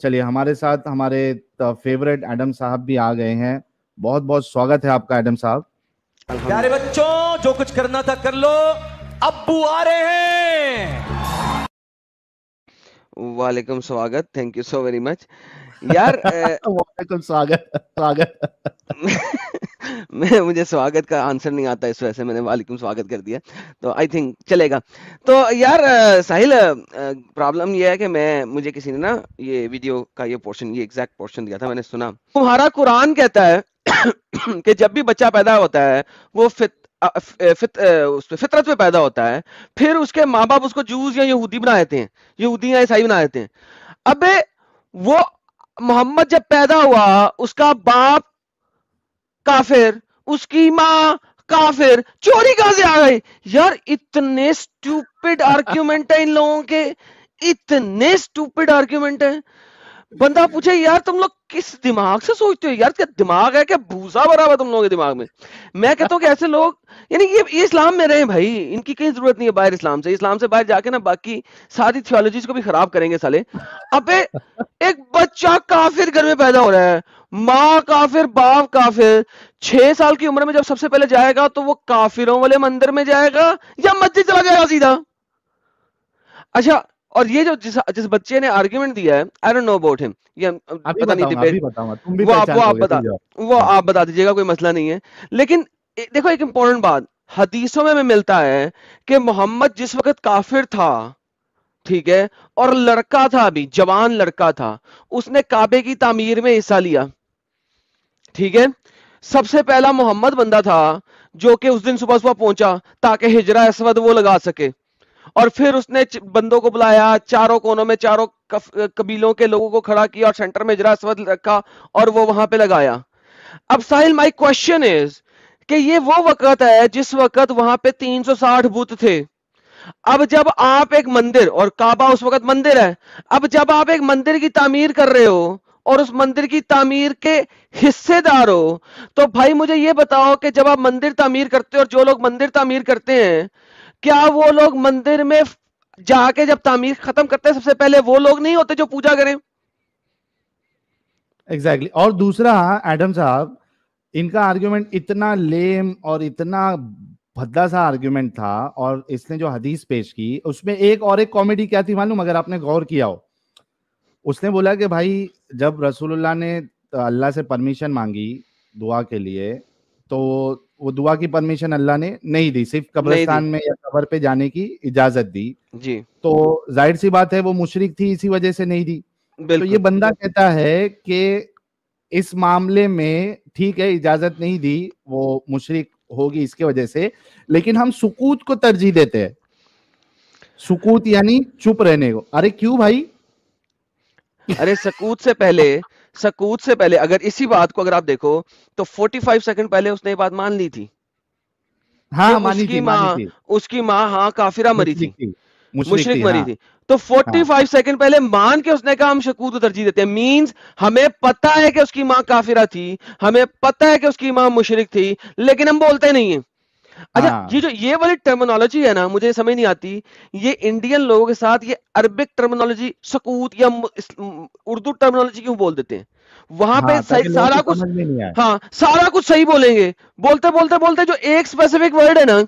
चलिए हमारे साथ हमारे फेवरेट एडम साहब भी आ गए हैं। बहुत बहुत स्वागत है आपका एडम साहब। प्यारे बच्चों जो कुछ करना था कर लो। अब्बू आ रहे हैं। वालेकुम स्वागत thank you so very much यार वालेकुम स्वागत स्वागत। मैं मुझे स्वागत का आंसर नहीं आता इस वजह से मैंने वालेकुम स्वागत कर दिया। तो आई थिंक चलेगा। तो यार साहिल प्रॉब्लम ये है कि मैं मुझे किसी ने ना ये वीडियो का ये पोर्शन ये एग्जैक्ट पोर्शन दिया था मैंने सुना। तुम्हारा कुरान कहता है कि जब भी बच्चा पैदा होता है वो फित फित, फितरत में पैदा होता है फिर उसके माँ बाप उसको जूस या यहूदी बना देते हैं यहूदी या ईसाई बना देते हैं। अबे वो मोहम्मद जब पैदा हुआ उसका बाप काफिर, उसकी माँ काफिर। चोरी कहाँ से आ गई? यार, इतने स्टूपिड आर्ग्यूमेंट है इन लोगों के। इतने स्टूपिड आर्ग्यूमेंट है। बंदा पूछे, यार, तुम लोग किस दिमाग से सोचते हो? यार, क्या दिमाग है? क्या भूसा भरा हुआ तुम लोगों के दिमाग में? मैं कहता हूँ कि ऐसे लोग, यानी ये ये इस्लाम में रहे भाई, इनकी कहीं ज़रूरत नहीं है बाहर इस्लाम से। इस्लाम से बाहर जाके ना बाकी सारी थियोलॉजीज को भी खराब करेंगे साले। अबे एक बच्चा काफिर घर में पैदा हो रहा है। माँ काफिर, बाप काफिर। छह साल की उम्र में जब सबसे पहले जाएगा तो वो काफिरों वाले मंदिर में जाएगा या मस्जिद चला जाएगा सीधा? अच्छा और ये जो जिस जिस बच्चे ने आर्ग्यूमेंट दिया है I don't know about him ये पता नहीं डिबेट वो आप वो आप बता वो आप बता दीजिएगा कोई मसला नहीं है। लेकिन देखो एक इंपॉर्टेंट बात हदीसों में मिलता है कि मोहम्मद जिस वक्त काफिर था ठीक है और लड़का था अभी जवान लड़का था उसने काबे की तामीर में हिस्सा लिया ठीक है? सबसे पहला मोहम्मद बंदा था जो कि उस दिन सुबह सुबह पहुँचा ताकि हिजरा असवद वो लगा सके। और फिर उसने बंदों को बुलाया, चारों कोनों में चारों कबीलों के लोगों को खड़ा किया और सेंटर में हिजरा असवद रखा और वो वहाँ पे लगाया। अब साहिल माई क्वेश्चन इज़ कि ये वो वक्त है जिस वक्त वहाँ पे 360 बुत थे। अब जब आप एक मंदिर, और काबा उस वक्त मंदिर है, अब जब आप एक मंदिर की तामीर कर रहे हो और उस मंदिर की तामीर के हिस्सेदार हो तो भाई मुझे ये बताओ कि जब आप मंदिर तामीर करते हो और जो लोग मंदिर तामीर करते हैं क्या वो लोग मंदिर में जाके जब तामीर खत्म करते हैं, सबसे पहले वो लोग नहीं होते जो पूजा करें एग्जैक्टली exactly. और दूसरा एडम साहब, इनका आर्ग्यूमेंट इतना लेम और इतना भद्दा सा आर्ग्यूमेंट था और इसने जो हदीस पेश की, उसमें एक और एक कॉमेडी क्या थी मालूम, अगर आपने गौर किया हो उसने बोला कि भाई, जब रसूलुल्लाह ने अल्लाह से परमिशन मांगी दुआ के लिए तो वो दुआ की परमिशन अल्लाह ने नहीं दी सिर्फ़ कब्रिस्तान में या कबर पे जाने की इजाज़त दी। जी। तो ज़ाहिर सी बात है वो मुशरिक थी इसी वजह से नहीं दी। तो ये बंदा कहता है कि इस मामले में ठीक है इजाज़त नहीं दी वो मुशरिक होगी इसके वजह से लेकिन हम सुकूत को तरजीह देते हैं। सुकूत यानी चुप रहने को। अरे क्यों भाई? अरे सकूत से पहले सकूत से पहले अगर इसी बात को अगर आप देखो तो 45 सेकंड पहले उसने ये बात मान ली थी हाँ मानी उसकी माँ। उसकी माँ हाँ काफिरा मरी थी मुशरिक मरी हाँ। थी तो 45 हाँ। सेकंड पहले मान के उसने कहा हम शकूत को तरजीह देते हैं मींस हमें पता है कि उसकी माँ काफिरा थी हमें पता है कि उसकी माँ मुशरिक थी लेकिन हम बोलते नहीं है अच्छा हाँ। ये जो ये वाली टर्मिनोलॉजी है ना मुझे समझ नहीं आती। ये इंडियन लोगों के साथ ये अरबिक टर्मिनोलॉजी सकूत या उर्दू टर्मिनोलॉजी क्यों बोल देते हैं? वहाँ हाँ, पे सही सारा कुछ हाँ सारा कुछ सही बोलेंगे। बोलते बोलते बोलते जो एक स्पेसिफिक वर्ड है ना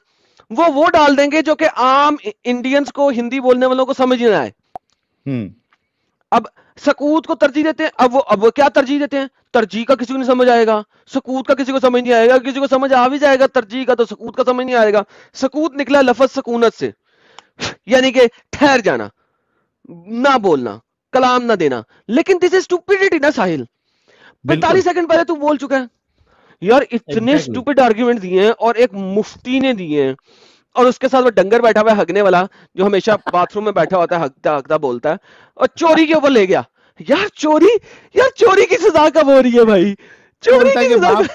वो वो डाल देंगे जो कि आम इंडियंस को हिंदी बोलने वालों को समझ नहीं आए। हम्म। अब सकूत को तरजीह देते हैं। अब वो अब वो क्या तरजीह देते हैं? तरजीह का किसी को नहीं समझ आएगा। सकूत का किसी को समझ नहीं आएगा। किसी को समझ आ भी जाएगा तरजीह का तो सकूत का समझ नहीं आएगा। सकूत निकला लफज सकूनत से। यानी कि ठहर जाना ना बोलना कलाम ना देना। लेकिन दिस इज़ स्टूपिडिटी ना साहिल। पैंतालीस सेकंड पहले तू बोल चुका है। यार इतने स्टूपिड आर्ग्यूमेंट दिए हैं और एक मुफ्ती ने दिए हैं। और उसके साथ वो डंगर बैठा हुआ है हगने वाला जो हमेशा बाथरूम में बैठा होता है हकता हकता बोलता है। और चोरी के ऊपर ले गया। यार चोरी? यार चोरी की सजा कब हो रही है भाई? चोरी की सजा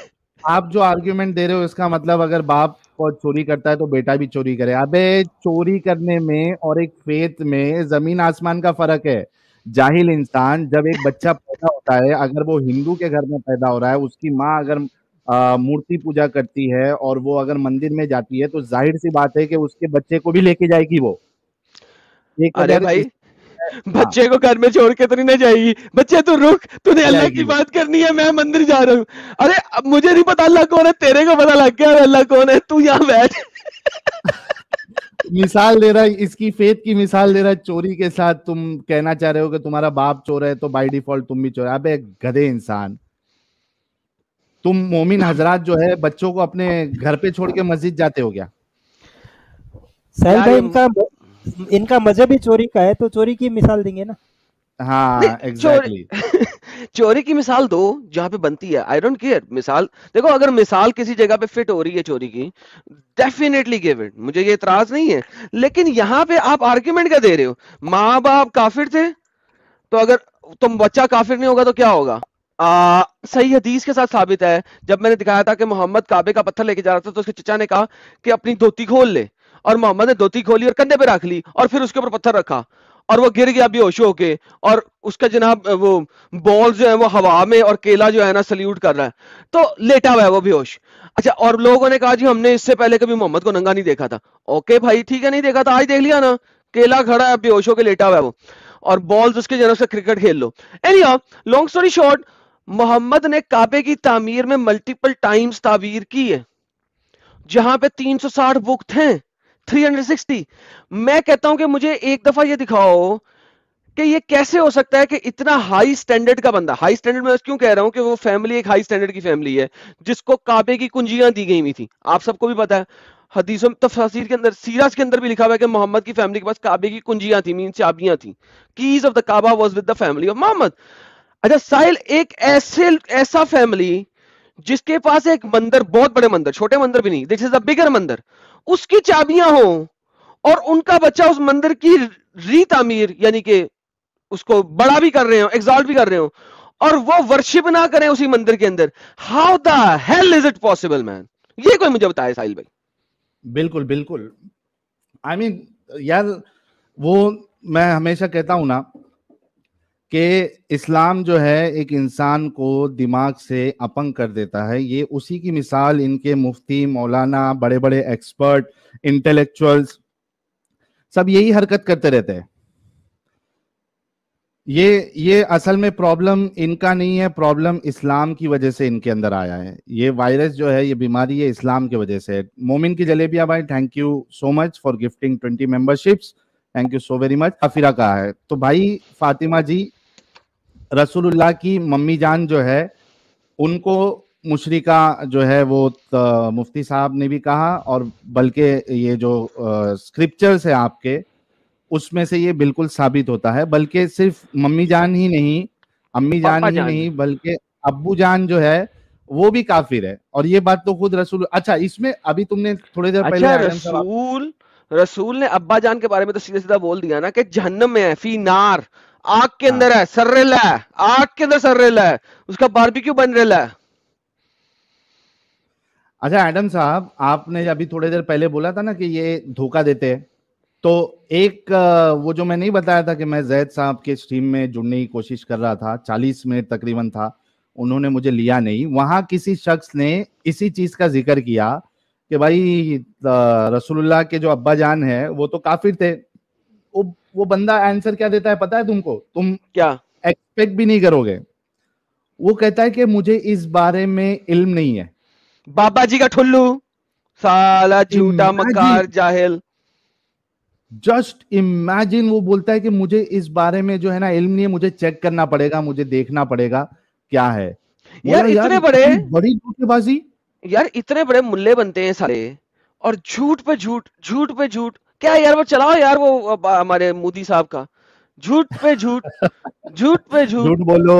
आप जो आर्ग्यूमेंट दे रहे हो इसका मतलब अगर बाप को चोरी करता है तो बेटा भी चोरी करे। अबे चोरी करने में और एक फेत में ज़मीन आसमान का फ़र्क है। जाहिल इंसान जब एक बच्चा पैदा होता है अगर वो हिंदू के घर में पैदा हो रहा है उसकी माँ अगर मूर्ति पूजा करती है और वो अगर मंदिर में जाती है तो ज़ाहिर सी बात है कि उसके बच्चे को भी लेके जाएगी वो। एक अरे भाई बच्चे को घर में छोड़ के तो नहीं जाएगी। बच्चे तू रुक तूने अल्लाह की बात करनी है मैं मंदिर जा रहा हूँ। अरे अब मुझे नहीं पता अल्लाह कौन है तेरे को पता लग गया अल्लाह कौन है तू यहाँ बैठ। मिसाल दे रहा है इसकी फेथ की मिसाल दे रहा है चोरी के साथ तुम कहना चाह रहे हो कि तुम्हारा बाप चोर है तो बाय डिफ़ॉल्ट तुम भी चोर है। अबे गधे इंसान। तुम मोमिन हजरात जो है बच्चों को अपने घर पे छोड़ के मस्जिद जाते हो क्या? साहिल भाई इनका इनका मज़हब ही चोरी का है तो चोरी की मिसाल देंगे ना। हाँ एग्जैक्टली चोरी की मिसाल दो जहाँ पे बनती है। आई डोंट केयर मिसाल देखो अगर मिसाल किसी जगह पे फिट हो रही है चोरी की डेफिनेटली गिव इट मुझे ये इतराज नहीं है। लेकिन यहाँ पे आप आर्ग्यूमेंट क्या दे रहे हो? माँ बाप काफिर थे तो अगर तुम बच्चा काफिर नहीं होगा तो क्या होगा? आ, सही हदीस के साथ साबित है। जब मैंने दिखाया था कि मोहम्मद काबे का पत्थर लेके जा रहा था तो उसके चचा ने कहा कि अपनी धोती खोल ले। और मोहम्मद ने धोती खोली और कंधे पे रख ली और फिर उसके ऊपर पत्थर रखा। और वो गिर गया बेहोश होके और उसका जनाब वो बॉल जो है वो हवा में और केला जो है ना सल्यूट कर रहा है। तो लेटा हुआ है वो बेहोश। अच्छा और लोगों ने कहा जी हमने इससे पहले कभी मोहम्मद को नंगा नहीं देखा था। ओके भाई ठीक है नहीं देखा था? आज देख लिया ना। केला खड़ा है बेहोश होके लेटा हुआ है वो। और बॉल्स उसके जनाब से क्रिकेट खेल लो। Any long story short Mohammad ने काबे की तामीर में मल्टीपल टाइम्स ताबीर की है। जहाँ पे 360 बुक थे 360 मैं कहता हूँ कि मुझे एक दफ़ा ये दिखाओ कि ये कैसे हो सकता है कि इतना हाई स्टैंडर्ड का बंदा हाई स्टैंडर्ड में क्यों कह रहा हूँ कि वो फैमिली एक हाई स्टैंडर्ड की फैमिली है, जिसको काबे की कुंजियाँ दी गई हुई थी। आप सबको भी पता है, हदीसों में, तफसीर के अंदर, सीराज के अंदर भी लिखा हुआ है कि मोहम्मद की फैमिली के पास काबे की कुंजियाँ थी मीन चाबियाँ थी। Keys of the Kaaba was with the family of Mohammad अच्छा साहिल एक ऐसे ऐसा फैमिली जिसके पास एक मंदिर बहुत बड़े मंदिर छोटे मंदिर भी नहीं दिस इज़ अ बिगर मंदिर उसकी चाबियाँ हो और उनका बच्चा उस मंदिर की रीतामीर यानी कि उसको बड़ा भी कर रहे हो एग्जॉल्ट भी कर रहे हो और वो वर्शिप ना करें उसी मंदिर के अंदर how the hell is it possible man ये कोई मुझे बताए साहिल भाई। बिल्कुल बिल्कुल। आई I मीन mean, यार वो मैं हमेशा कहता हूँ ना कि इस्लाम जो है एक इंसान को दिमाग से अपंग कर देता है। ये उसी की मिसाल इनके मुफ्ती, मौलाना बड़े बड़े एक्सपर्ट इंटेलेक्चुअल्स सब यही हरकत करते रहते हैं। ये ये असल में प्रॉब्लम इनका नहीं है प्रॉब्लम इस्लाम की वजह से इनके अंदर आया है। ये वायरस जो है, ये बीमारी है इस्लाम की वजह से। है मोमिन की जलेबिया भाई thank you so much for gifting twenty memberships thank you so very much काफिरा का है। तो भाई फातिमा जी रसूलुल्लाह की मम्मी जान जो है उनको मुशरिका जो है वो मुफ्ती साहब ने भी कहा और बल्कि ये जो स्क्रिप्चर्स है आपके उसमें से ये बिल्कुल साबित होता है। बल्कि सिर्फ़ मम्मी जान ही नहीं अम्मी जान ही जान। नहीं बल्कि अब्बू जान जो है वो भी काफिर है। और ये बात तो खुद रसूल अच्छा इसमें अभी तुमने थोड़ी देर पहले अच्छा साहब- रसूल रसूल ने अब्बा जान के बारे में तो सीधा सीधा बोल दिया ना कि जहन्नम में है फ़ी नार। आग के हाँ। अंदर है। सर्रेला है आग के अंदर सर्रेला है उसका बारबेक्यू बन रेला है। अच्छा एडम साहब आपने अभी थोड़ी देर पहले बोला था ना कि ये धोखा देते हैं। तो एक वो जो मैं नहीं बताया था कि मैं जैद साहब के स्ट्रीम में जुड़ने की कोशिश कर रहा था चालीस मिनट तकरीबन था उन्होंने मुझे लिया नहीं। वहाँ किसी शख्स ने इसी चीज़ का ज़िक्र किया कि भाई रसूलुल्लाह के जो अब्बा जान है वो तो काफिर थे। वो वो बंदा आंसर क्या देता है पता है तुमको? तुम क्या? एक्सपेक्ट भी नहीं करोगे। वो कहता है कि मुझे इस बारे में इल्म नहीं है। बाबा जी का ठुल्लू। साला झूठा मकार जाहिल। जस्ट इमेजिन वो बोलता है कि मुझे इस बारे में जो है ना इल्म नहीं है मुझे चेक करना पड़ेगा मुझे देखना पड़ेगा क्या है। यार, बोला, इतने इतनी बड़े- बड़ी धोखेबाजी। यार इतने बड़े मुल्ले बनते हैं सारे और झूठ पे झूठ झूठ पे झूठ क्या यार वो चलाओ यार वो हमारे मोदी साहब का। झूठ पे झूठ झूठ पे झूठ। झूठ बोलो।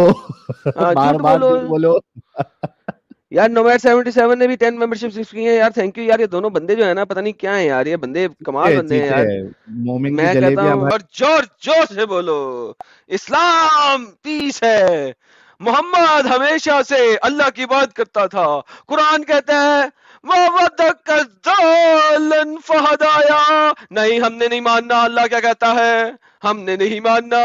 हाँ, झूठ बोलो। बोलो। यार नोमैड 77 ने भी 10 मेंबरशिप की है। यार थैंक यू यार ये दोनों बंदे जो है ना पता नहीं क्या है यार ये बंदे कमाल बंदे हैं यार। है। मैं कहता हूँ और ज़ोर ज़ोर से बोलो। इस्लाम पीस है। मोहम्मद हमेशा से अल्लाह की बात करता था। कुरान कहता है "ववदक ज़ालन फहदाया नहीं हमने नहीं मानना अल्लाह क्या कहता है? हमने नहीं मानना।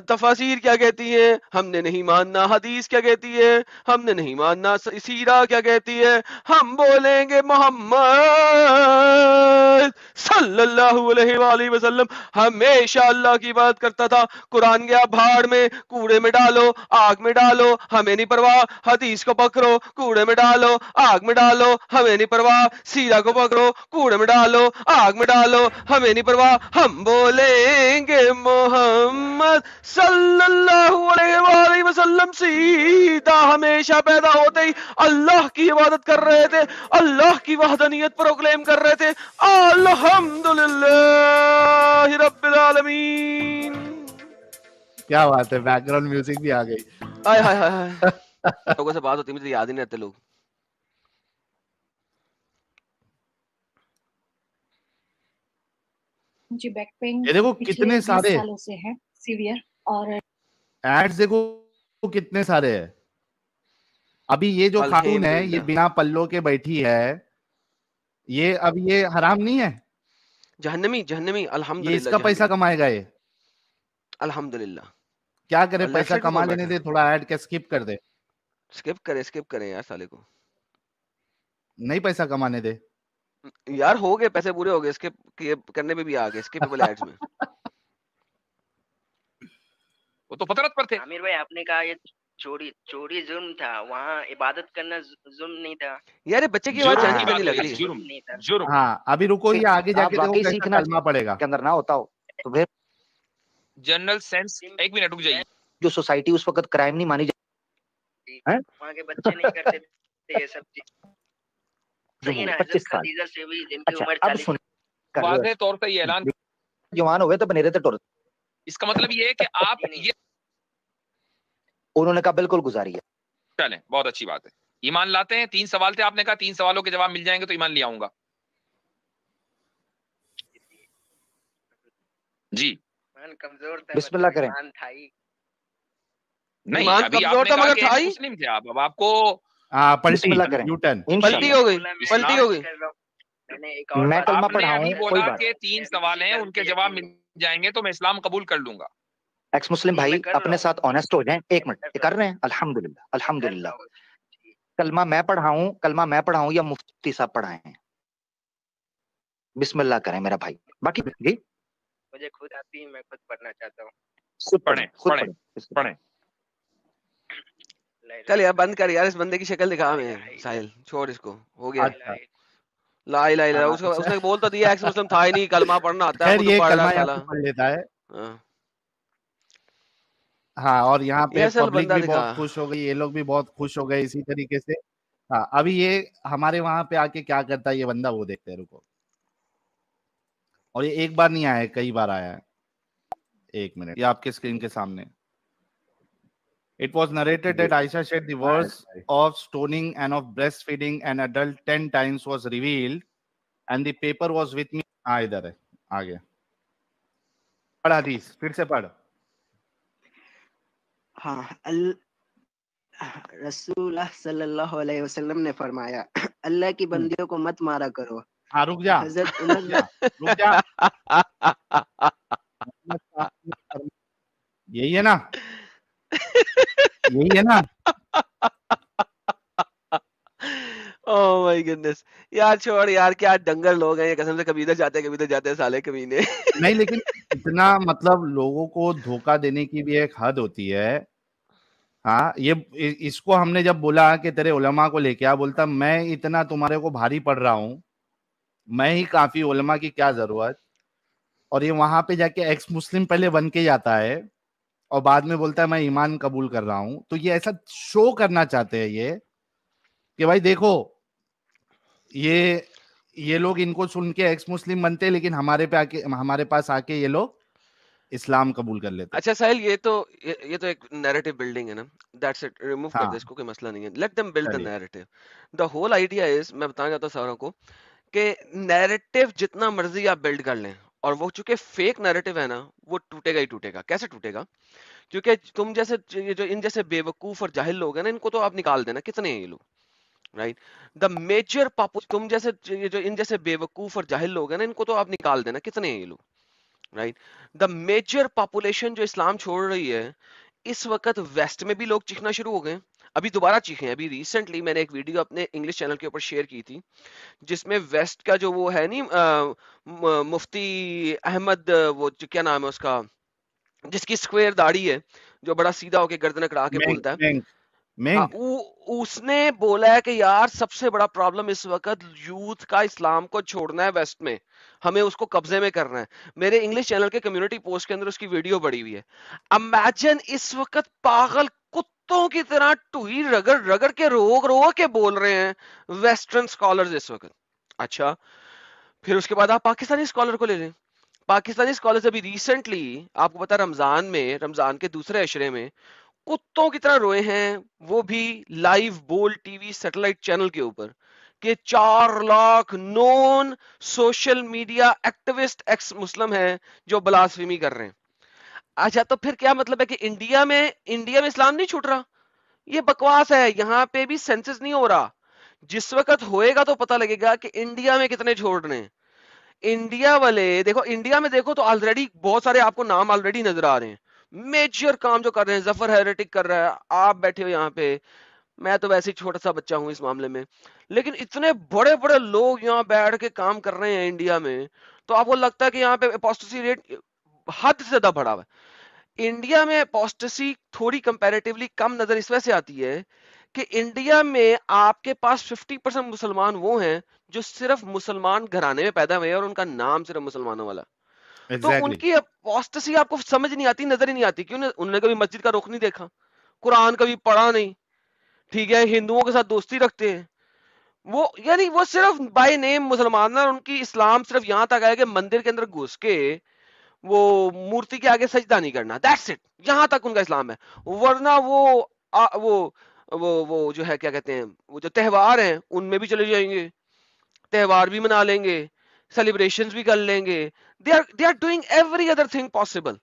तफासिर क्या कहती है? हमने नहीं मानना। हदीस क्या कहती है? हमने नहीं मानना। सीरा क्या कहती है? हम बोलेंगे मोहम्मद सल्लल्लाहु अलैहि वसल्लम। हमेशा अल्लाह की बात करता था। कुरान गया, भाड़ में, कूड़े में डालो, आग में डालो, हमें नहीं परवाह। हदीस को पकड़ो, कूड़े में डालो, आग में डालो, हमें नहीं परवाह। सीरा को पकड़ो, कूड़े में डालो, आग में डालो, हमें नहीं परवाह। हम बोलेंगे मोहम्मद सल्लल्लाहु अलैहि वसल्लम सीधा हमेशा पैदा होते ही अल्लाह की इबादत कर रहे थे अल्लाह की वहदनियत प्रोक्लेम कर रहे थे। अल्हम्दुलिल्लाह रब्बिल आलमीन। क्या बात है बैकग्राउंड म्यूज़िक भी आ गई। हाय हाय हाय हाय। लोगों से बात होती मुझे याद ही नहीं रहते लोग। जी बैक पेन ये देखो कितने सारे। सालों से है सीवियर और एड्स देखो कितने सारे हैं। अभी ये जो खातून है ये बिना पल्लों के बैठी है ये अब ये हराम नहीं है? जहन्नमी जहन्नमी अल्हम्दुलिल्लाह इसका पैसा कमाएगा ये। अल्हम्दुलिल्लाह। क्या करे पैसा कमा लेने दे थोड़ा ऐड के स्किप कर दे। स्किप करे स्किप करे यार साले को। नहीं पैसा कमाने दे। यार हो गए पैसे पूरे हो गए स्किप करने में भी आ गए स्किपेबल एड्स में। वो तो फतरत पर थे। आमिर भाई आपने कहा ये चोरी चोरी जुर्म था वहाँ इबादत करना जुर्म नहीं था। यार ये बच्चे की आवाज़ जानती नहीं लग रही। जुर्म नहीं था। जुर्म। हाँ अभी रुको ये आगे जाके देखो कैसा सीखना कलमा पड़ेगा। के अंदर ना होता हो तो फिर जनरल सेंस एक मिनट रुक जाइए। जो सोसाइटी उस वक्त क्राइम नहीं मानी जाती हैं? वहाँ के बच्चे नहीं करते थे ये सब है 25 साल। खदीजा से भी जिनकी अच्छा अब सुन। वाजह तौर पे ये ऐलान जवान हुए तो बनेरे थे टुर इसका मतलब ये है कि आप ये उन्होंने कहा बिल्कुल गुजारी है। चलें बहुत अच्छी बात है। ईमान लाते हैं तीन सवाल थे आपने कहा तीन सवालों के जवाब मिल जाएँगे तो ईमान ले आऊँगा। जी। कमज़ोर था बिस्मिल्लाह मतलब करें। था ही। नहीं अभी आपने था कहा मगर कि था ही। मुस्लिम थे आप। अब आपको हाँ पलटी बिस्मिल्लाह करें। यू टर्न पलटी हो गई पलटी हो गई। हूँ। मैं कलमा पढ़ाऊं, कोई बोला बात तीन सवाल हैं उनके जवाब मिल जाएँगे तो मैं इस्लाम कबूल कर लूँगा। एक्स मुस्लिम भाई अपने साथ ऑनेस्ट हो जाएँ। एक मिनट कर रहे हैं? अल्हम्दुलिल्लाह अल्हम्दुलिल्लाह। कलमा मैं पढ़ाऊं कलमा मैं पढ़ाऊं या मुफ्ती साहब पढ़ाएँ? बिस्मिल्लाह करें मेरा भाई। बाकी जी? मुझे खुद आती है मैं खुद पढ़ना चाहता हूँ। खुद पढ़ें, खुद पढ़ें, पढ़ें। चल यार बंद कर यार इस बंदे की शक्ल दिखा हमें साहिल। छोड़ इसको हो गया। अच्छा। ला इल्लल्लाह हाँ, उसको। उसने बोल तो दिया एक्स मुस्लिम था ही नहीं कलमा पढ़ना आता है खैर वो ये तो पढ़ कलमा लेता है। हाँ। हाँ और यहाँ पे पब्लिक भी बहुत। खुश हो गई ये लोग भी बहुत खुश हो गए इसी तरीके से। हाँ अभी ये हमारे वहाँ पे आके क्या करता है ये बंदा वो देखते हैं रुको। और ये एक बार नहीं आया है कई बार आया है। एक मिनट ये आपके स्क्रीन के सामने। It was narrated that Aisha said the verse of stoning and of breastfeeding an adult 10 times was revealed and the paper was with me. हाँ इधर है आगे पढ़ हदीस फिर से पढ़ हाँ अल रसूलुल्लाह सल्लल्लाहु अलैहि वसल्लम ने फरमाया अल्लाह की बंदियों को मत मारा करो हाँ रुक जा हज़रत उमर जा, रुक जा यही है ना यही है ना। ओह माय गुडनेस यार छोड़ यार क्या डंगर लोग हैं ये कसम से कभी इधर जाते हैं कभी इधर जाते हैं साले कमीने नहीं लेकिन इतना मतलब लोगों को धोखा देने की भी एक हद होती है। हाँ ये इसको हमने जब बोला कि तेरे उलमा को लेके आ बोलता मैं इतना तुम्हारे को भारी पड़ रहा हूँ। मैं ही काफ़ी उलमा की क्या ज़रूरत? और ये वहाँ पे जाके एक्स मुस्लिम पहले बन के जाता है। और बाद में बोलता है मैं ईमान कबूल कर रहा हूँ। तो ये ऐसा शो करना चाहते हैं ये कि भाई देखो ये ये लोग इनको सुन के एक्स मुस्लिम बनते हैं, लेकिन हमारे पे आके हमारे पास आके ये लोग इस्लाम कबूल कर लेते अच्छा साहिल ये तो ये, ये तो एक नैरेटिव बिल्डिंग है ना? दैट्स इट रिमूव कर हाँ। दे इसको कोई मसला नहीं है। Let them build the narrative the whole idea is मैं बताना चाहता हूँ सारों को कि नैरेटिव जितना मर्ज़ी आप बिल्ड कर लें। और वो चूँकि फेक नैरेटिव है ना, वो टूटेगा ही टूटेगा। कैसे टूटेगा? क्योंकि तुम जैसे जो इन जैसे बेवकूफ़ और जाहिल लोग हैं ना, इनको तो आप निकाल देना, कितने हैं ये लोग? राइट द मेजर पापू तुम जैसे जो इन जैसे बेवकूफ़ और जाहिल लोग हैं ना, इनको तो आप निकाल देना, कितने हैं ये लोग? राइट द मेजर पॉपुलेशन जो इस्लाम छोड़ रही है, इस वक्त वेस्ट में भी लोग चीखना शुरू हो गए। अभी दोबारा चीखे अभी रिसेंटली मैंने एक वीडियो अपने इंग्लिश चैनल के ऊपर शेयर की थी जिसमें वेस्ट का जो वो है नहीं मुफ्ती अहमद वो क्या नाम है उसका जिसकी स्क्वायर दाढ़ी है जो बड़ा सीधा होके गर्दन अकड़ा के बोलता है। मेंग हाँ, उ, उसने बोला है कि यार सबसे बड़ा प्रॉब्लम इस वक्त यूथ का इस्लाम को छोड़ना है वेस्ट में। हमें उसको कब्जे में करना है। मेरे इंग्लिश चैनल के कम्युनिटी पोस्ट के अंदर उसकी वीडियो बड़ी हुई है। इमेजिन इस वक्त पागल कुत्तों की तरह टुई रगड़ रगड़ के रोग रोग के बोल रहे हैं वेस्टर्न स्कॉलर्स इस वक्त। अच्छा फिर उसके बाद आप पाकिस्तानी स्कॉलर को ले लें। पाकिस्तानी स्कॉलर्स अभी रिसेंटली आपको पता रमज़ान में, रमज़ान के दूसरे अशरे में कुत्तों की तरह रोए हैं वो भी लाइव बोल टीवी सैटेलाइट चैनल के ऊपर कि चार lakh non social media activist ex Muslim हैं जो बलासफीमी कर रहे हैं। अच्छा तो फिर क्या मतलब है कि इंडिया में इंडिया में इस्लाम नहीं छूट रहा? ये बकवास है, यहाँ पे भी सेंसस नहीं हो रहा। जिस वक्त होएगा तो पता लगेगा कि इंडिया में कितने छोड़ रहे हैं। इंडिया वाले, देखो, इंडिया में देखो तो ऑलरेडी बहुत सारे आपको नाम ऑलरेडी नज़र आ रहे हैं। मेजर काम जो कर रहे हैं ज़फ़र हेरेटिक कर रहा है, आप बैठे हो यहाँ पे। मैं तो वैसे ही छोटा सा बच्चा हूँ इस मामले में। लेकिन इतने बड़े बड़े लोग यहाँ बैठ के काम कर रहे हैं इंडिया में तो आपको लगता है कि यहाँ पे अपोस्टेसी रेट हद से ज़्यादा बढ़ा हुआ है। इंडिया में अपोस्टेसी थोड़ी कंपैरेटिवली कम नज़र इस वजह से आती है कि इंडिया में आपके पास 50 परसेंट मुसलमान वो हैं जो सिर्फ़ मुसलमान घराने में पैदा हुए हैं और उनका नाम सिर्फ़ मुसलमानों वाला। exactly. तो उनकी अपोस्टेसी आपको समझ नहीं आती नज़र ही नहीं आती क्यों उन्होंने कभी मस्जिद का रुख नहीं देखा? कुरान कभी पढ़ा नहीं। ठीक है हिंदुओं के साथ दोस्ती रखते हैं। वो यानी वो सिर्फ़ बाय नेम मुसलमान उनकी इस्लाम सिर्फ़ यहाँ तक आया कि मंदिर के अंदर घुस के वो मूर्ति के आगे सजदा नहीं करना। दैट्स इट यहाँ तक उनका इस्लाम है। वरना वो आ, वो वो वो जो है क्या कहते हैं वो जो त्योहार हैं उनमें भी चले जाएँगे। त्यौहार भी मना लेंगे। सेलिब्रेशंस भी कर लेंगे। They are they are doing every other thing possible